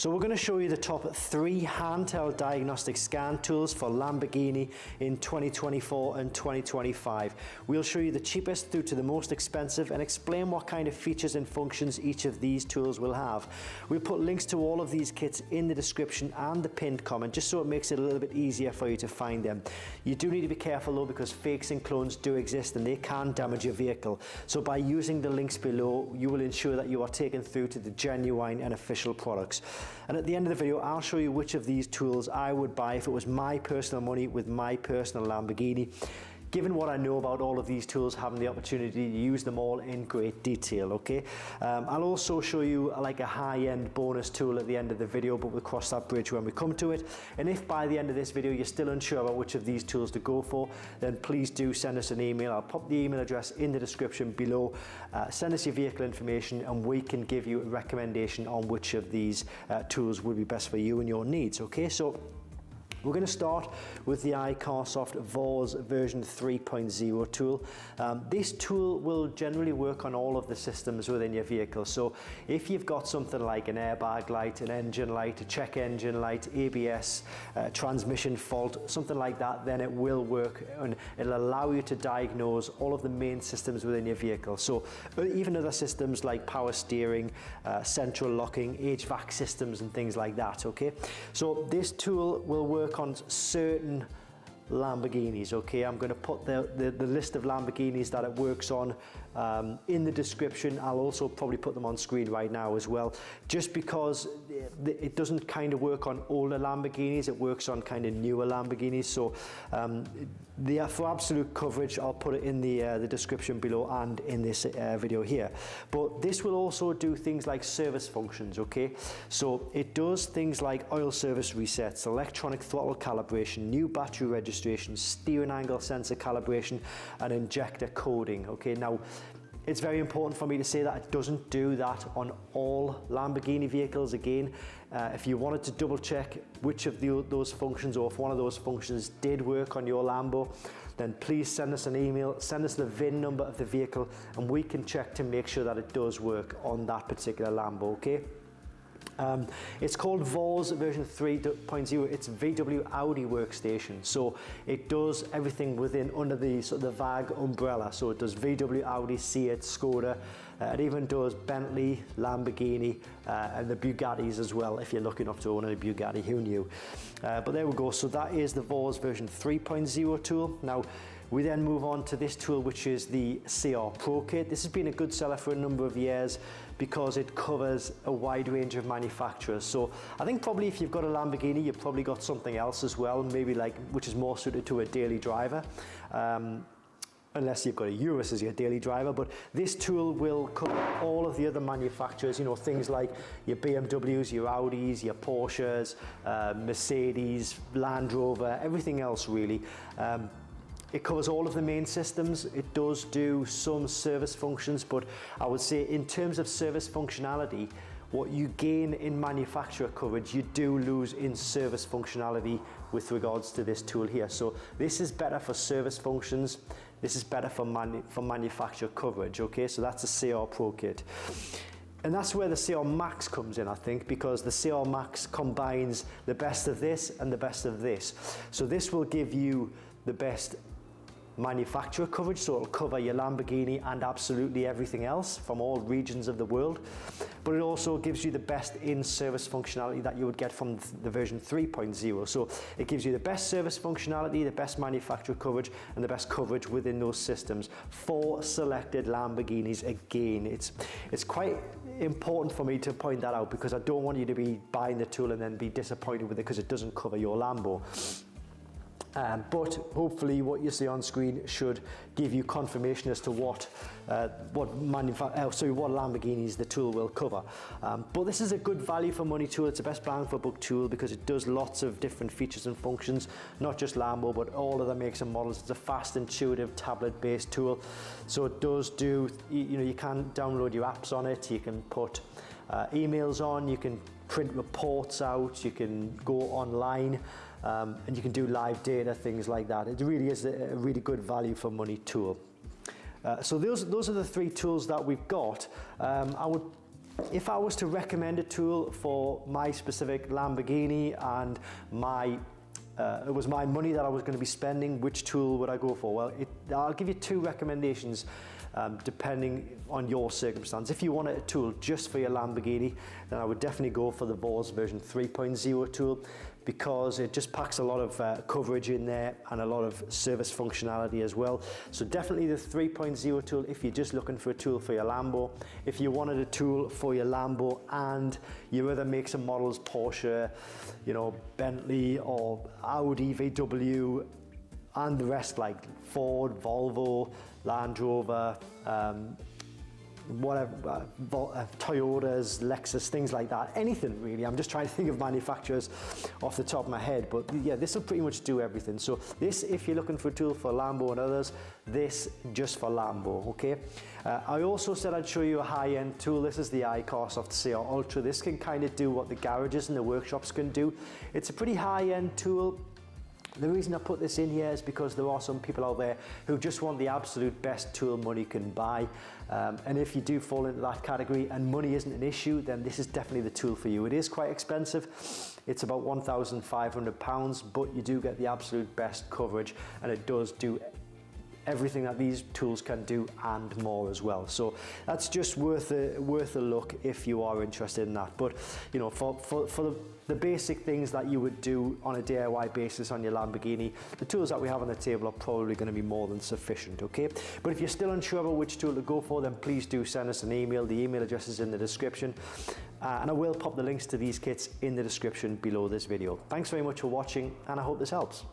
So we're going to show you the top three handheld diagnostic scan tools for Lamborghini in 2024 and 2025. We'll show you the cheapest through to the most expensive and explain what kind of features and functions each of these tools will have. We'll put links to all of these kits in the description and the pinned comment just so it makes it a little bit easier for you to find them. You do need to be careful though because fakes and clones do exist and they can damage your vehicle. So by using the links below you will ensure that you are taken through to the genuine and official products. And at the end of the video, I'll show you which of these tools I would buy if it was my personal money with my personal Lamborghini given what I know about all of these tools, having the opportunity to use them all in great detail, okay? Um, I'll also show you like a high-end bonus tool at the end of the video, but we'll cross that bridge when we come to it. And if by the end of this video you're still unsure about which of these tools to go for, then please do send us an email. I'll pop the email address in the description below. Uh, send us your vehicle information and we can give you a recommendation on which of these uh, tools would be best for you and your needs, okay? So we're going to start with the iCarsoft VAWS version 3.0 tool. Um, this tool will generally work on all of the systems within your vehicle. So if you've got something like an airbag light, an engine light, a check engine light, ABS, uh, transmission fault, something like that, then it will work and it'll allow you to diagnose all of the main systems within your vehicle. So uh, even other systems like power steering, uh, central locking, HVAC systems and things like that, okay? So this tool will work work on certain Lamborghinis okay? I'm going to put the, the, the, list of Lamborghinis that it works on um, in the description I'll also probably put them on screen right now as well. Just because it doesn't kind of work on older Lamborghinis it works on kind of newer Lamborghinis. So um, the, for absolute coverage I'll put it in the, uh, the description below and in this uh, video here. But this will also do things like service functions okay? So it does things like oil service resets electronic throttle calibration new battery registration, steering angle sensor calibration, and injector coding. Okay, now it's very important for me to say that it doesn't do that on all Lamborghini vehicles. Again, uh, if you wanted to double check which of the, those functions or if one of those functions did work on your Lambo, then please send us an email, send us the VIN number of the vehicle and we can check to make sure that it does work on that particular Lambo, okay? Um, it's called VAWS version 3.0. It's VW Audi workstation. So it does everything within under the sort of the VAG umbrella. So it does VW, Audi, Seat, Skoda. Uh, it even does Bentley, Lamborghini, uh, and the Bugattis as well. If you're lucky enough to own a Bugatti, who knew? Uh, but there we go. So that is the VAWS version 3.0 tool. Now we then move on to this tool, which is the CR Pro Kit. This has been a good seller for a number of years because it covers a wide range of manufacturers. So I think probably if you've got a Lamborghini, you've probably got something else as well, maybe like, which is more suited to a daily driver. Um, unless you've got a Urus as your daily driver, but this tool will cover all of the other manufacturers, you know, things like your BMWs, your Audis, your Porsches, uh, Mercedes, Land Rover, everything else really. Um, it covers all of the main systems. It does do some service functions, but I would say in terms of service functionality, what you gain in manufacturer coverage, you do lose in service functionality with regards to this tool here. So this is better for service functions. This is better for, manu for manufacturer coverage, okay? So that's a CR Pro kit. And that's where the CR Max comes in, I think, because the CR Max combines the best of this and the best of this. So this will give you the best manufacturer coverage, so it'll cover your Lamborghini and absolutely everything else from all regions of the world. But it also gives you the best in-service functionality that you would get from the version 3.0. So it gives you the best service functionality, the best manufacturer coverage, and the best coverage within those systems for selected Lamborghinis. Again, it's, it's quite important for me to point that out because I don't want you to be buying the tool and then be disappointed with it because it doesn't cover your Lambo. Um, but hopefully what you see on screen should give you confirmation as to what uh, what, uh, sorry, what Lamborghinis the tool will cover. Um, but this is a good value for money tool. It's the best bang for buck tool because it does lots of different features and functions, not just Lambo, but all other makes and models. It's a fast, intuitive, tablet-based tool. So it does do, you know, you can download your apps on it. You can put uh, emails on, you can print reports out, you can go online um, and you can do live data, things like that. It really is a, a really good value for money tool. Uh, so those, those are the three tools that we've got. Um, I would if I was to recommend a tool for my specific Lamborghini and my uh, it was my money that I was going to be spending, which tool would I go for? Well, it, I'll give you two recommendations um, depending on your circumstance. If you want a tool just for your Lamborghini, then I would definitely go for the VAWS version 3.0 tool because it just packs a lot of uh, coverage in there and a lot of service functionality as well. So definitely the 3.0 tool if you're just looking for a tool for your Lambo. If you wanted a tool for your Lambo and your other makes and models, Porsche, you know, Bentley or Audi, VW, and the rest like Ford, Volvo, Land Rover, um, whatever, uh, uh, Toyotas, Lexus, things like that. Anything really. I'm just trying to think of manufacturers off the top of my head. But yeah, this will pretty much do everything. So this, if you're looking for a tool for Lambo and others, this just for Lambo, okay? Uh, I also said I'd show you a high-end tool. This is the iCarsoft CR Ultra. This can kind of do what the garages and the workshops can do. It's a pretty high-end tool. The reason I put this in here is because there are some people out there who just want the absolute best tool money can buy. Um, and if you do fall into that category and money isn't an issue, then this is definitely the tool for you. It is quite expensive. It's about £1,500, but you do get the absolute best coverage and it does do everything that these tools can do and more as well. So that's just worth a, worth a look if you are interested in that. But you know, for, for, for the, the basic things that you would do on a DIY basis on your Lamborghini, the tools that we have on the table are probably going to be more than sufficient, okay? But if you're still unsure about which tool to go for, then please do send us an email. The email address is in the description. Uh, and I will pop the links to these kits in the description below this video. Thanks very much for watching, and I hope this helps.